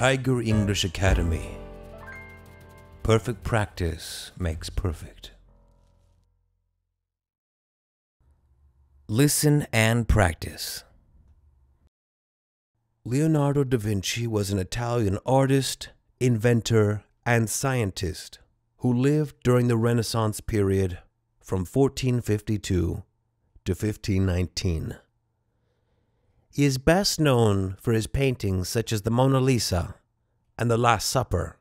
Tiger English Academy. Perfect practice makes perfect. Listen and practice. Leonardo da Vinci was an Italian artist, inventor, and scientist who lived during the Renaissance period from 1452 to 1519. He is best known for his paintings such as the Mona Lisa and the Last Supper,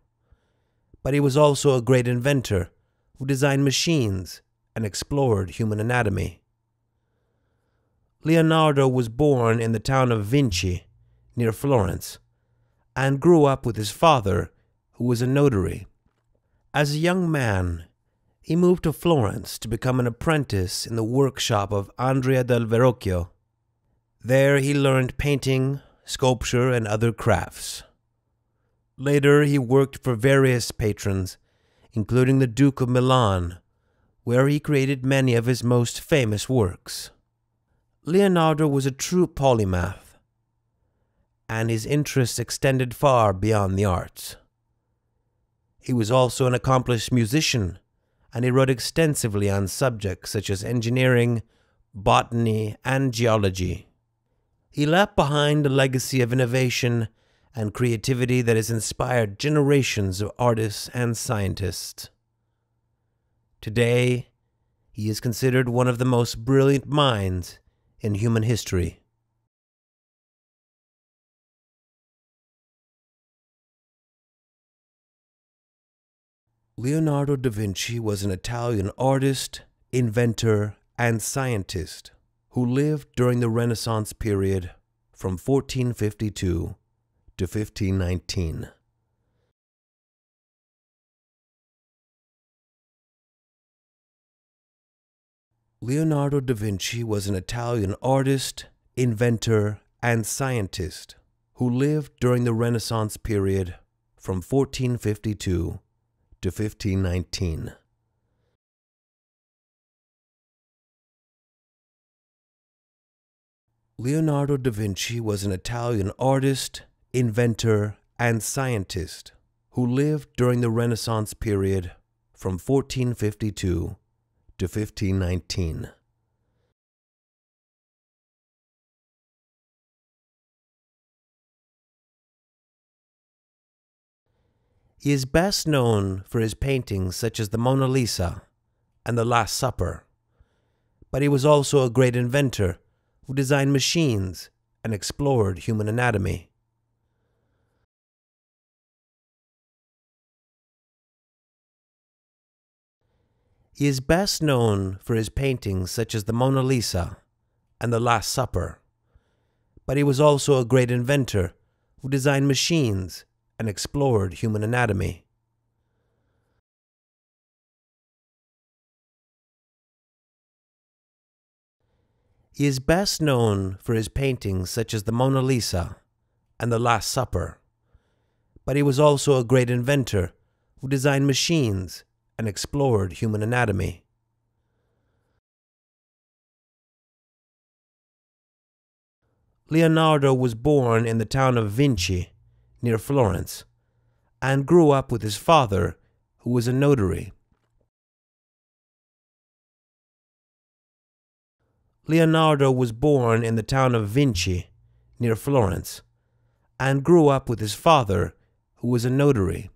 but he was also a great inventor who designed machines and explored human anatomy. Leonardo was born in the town of Vinci, near Florence, and grew up with his father, who was a notary. As a young man, he moved to Florence to become an apprentice in the workshop of Andrea del Verrocchio. There he learned painting, sculpture, and other crafts. Later, he worked for various patrons, including the Duke of Milan, where he created many of his most famous works. Leonardo was a true polymath, and his interests extended far beyond the arts. He was also an accomplished musician, and he wrote extensively on subjects such as engineering, botany, and geology. He left behind a legacy of innovation and creativity that has inspired generations of artists and scientists. Today, he is considered one of the most brilliant minds in human history. Leonardo da Vinci was an Italian artist, inventor, and scientist who lived during the Renaissance period from 1452 to 1519. Leonardo da Vinci was an Italian artist, inventor, and scientist who lived during the Renaissance period from 1452 to 1519. Leonardo da Vinci was an Italian artist, inventor, and scientist who lived during the Renaissance period from 1452 to 1519. He is best known for his paintings such as the Mona Lisa and the Last Supper, but he was also a great inventor who designed machines and explored human anatomy. He is best known for his paintings such as the Mona Lisa and the Last Supper, but he was also a great inventor who designed machines and explored human anatomy. He is best known for his paintings such as the Mona Lisa and the Last Supper, but he was also a great inventor who designed machines and explored human anatomy. Leonardo was born in the town of Vinci, near Florence, and grew up with his father, who was a notary. Leonardo was born in the town of Vinci, near Florence, and grew up with his father, who was a notary.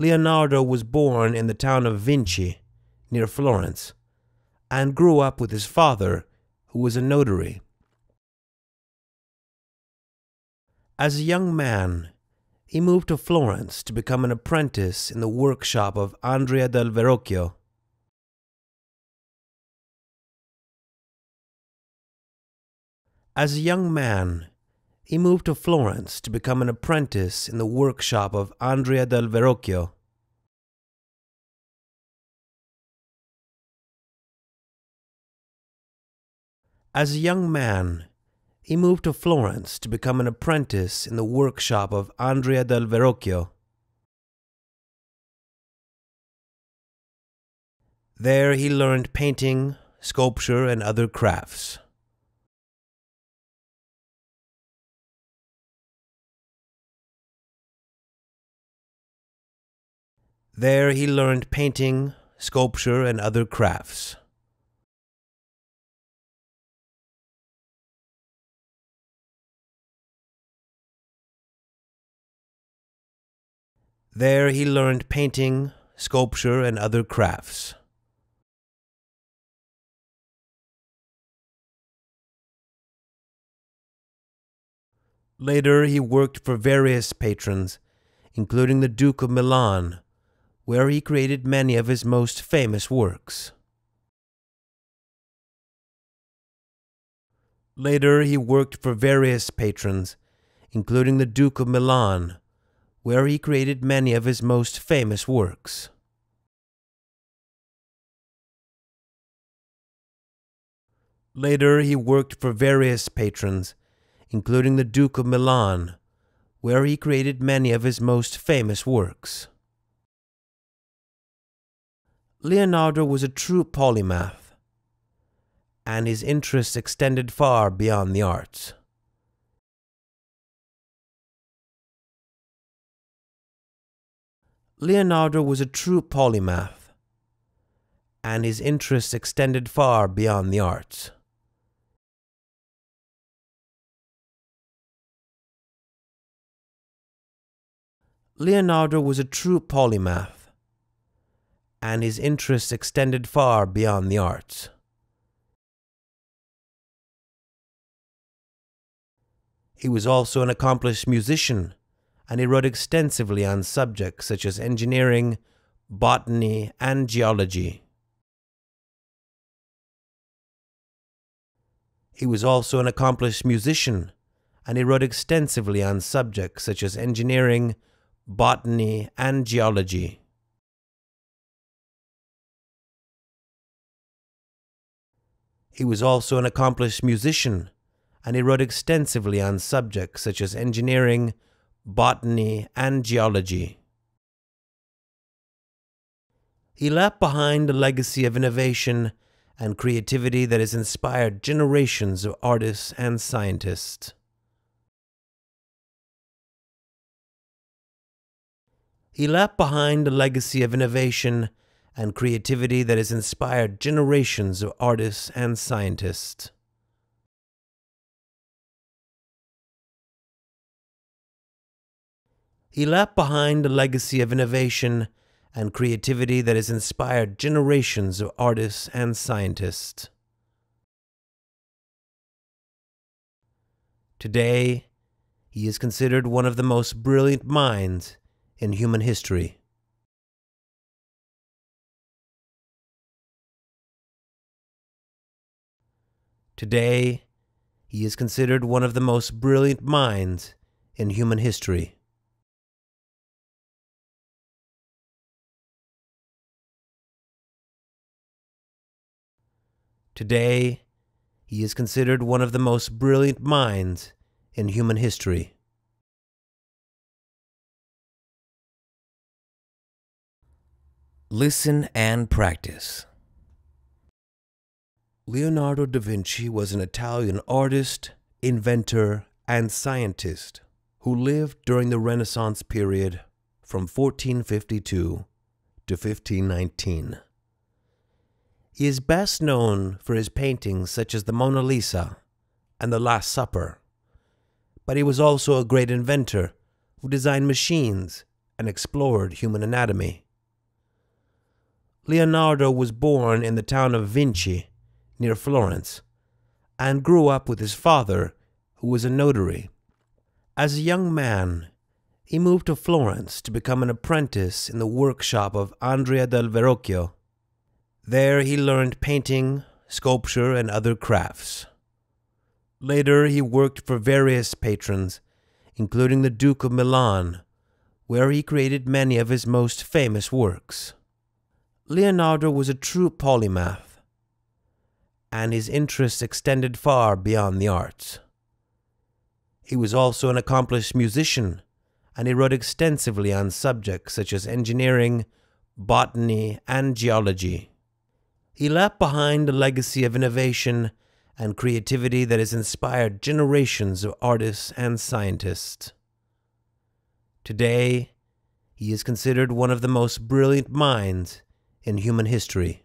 Leonardo was born in the town of Vinci, near Florence, and grew up with his father, who was a notary. As a young man, he moved to Florence to become an apprentice in the workshop of Andrea del Verrocchio. As a young man, he moved to Florence to become an apprentice in the workshop of Andrea del Verrocchio. As a young man, he moved to Florence to become an apprentice in the workshop of Andrea del Verrocchio. There he learned painting, sculpture, and other crafts. There he learned painting, sculpture, and other crafts. There he learned painting, sculpture, and other crafts. Later, he worked for various patrons, including the Duke of Milan, where he created many of his most famous works. Later, he worked for various patrons, including the Duke of Milan, where he created many of his most famous works. Later, he worked for various patrons, including the Duke of Milan, where he created many of his most famous works. Leonardo was a true polymath, and his interests extended far beyond the arts. Leonardo was a true polymath, and his interests extended far beyond the arts. Leonardo was a true polymath, and his interests extended far beyond the arts. He was also an accomplished musician and he wrote extensively on subjects such as engineering, botany, and geology. He was also an accomplished musician, and he wrote extensively on subjects such as engineering, botany, and geology. He was also an accomplished musician, and he wrote extensively on subjects such as engineering, botany, and geology. He left behind a legacy of innovation and creativity that has inspired generations of artists and scientists. He left behind a legacy of innovation and creativity that has inspired generations of artists and scientists. He left behind a legacy of innovation and creativity that has inspired generations of artists and scientists. Today, he is considered one of the most brilliant minds in human history. Today, he is considered one of the most brilliant minds in human history. Today, he is considered one of the most brilliant minds in human history. Listen and practice. Leonardo da Vinci was an Italian artist, inventor, and scientist who lived during the Renaissance period from 1452 to 1519. He is best known for his paintings such as the Mona Lisa and the Last Supper, but he was also a great inventor who designed machines and explored human anatomy. Leonardo was born in the town of Vinci, near Florence, and grew up with his father, who was a notary. As a young man, he moved to Florence to become an apprentice in the workshop of Andrea del Verrocchio there he learned painting, sculpture, and other crafts. Later, he worked for various patrons, including the Duke of Milan, where he created many of his most famous works. Leonardo was a true polymath, and his interests extended far beyond the arts. He was also an accomplished musician, and he wrote extensively on subjects such as engineering, botany, and geology. He left behind a legacy of innovation and creativity that has inspired generations of artists and scientists. Today, He is considered one of the most brilliant minds in human history.